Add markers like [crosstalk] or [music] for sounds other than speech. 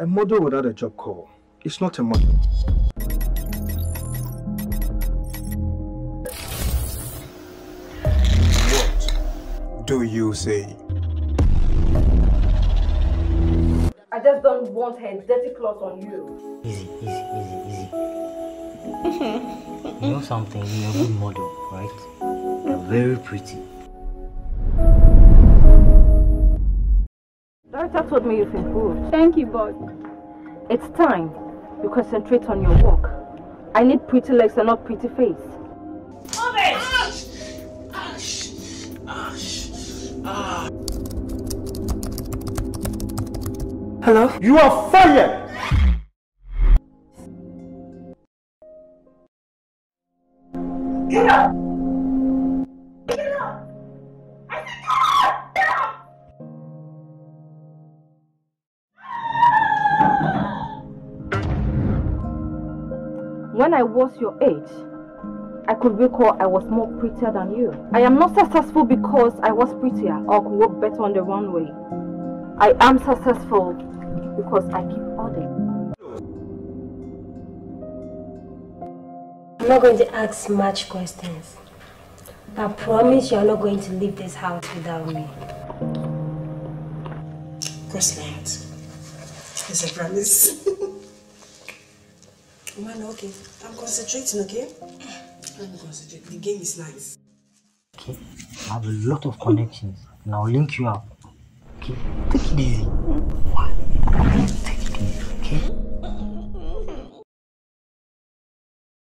A model without a job call is not a model. What do you say? I just don't want her dirty clothes on you. Easy, easy, easy, easy. [laughs] you know something? You're a good model, right? You're very pretty. Director told me you've improved. Thank you, boss. It's time you concentrate on your work. I need pretty legs and not pretty face. Hello? You are fired! When I was your age, I could recall I was more prettier than you. I am not successful because I was prettier or could walk better on the runway. I am successful because I keep ordering. I'm not going to ask much questions. I promise you are not going to leave this house without me. Cross my heart. It's a promise. [laughs] Man, okay. I'm concentrating, okay? I'm concentrating. The game is nice. Okay? I have a lot of connections and I'll link you up. Okay? Take it easy. Take it easy, okay?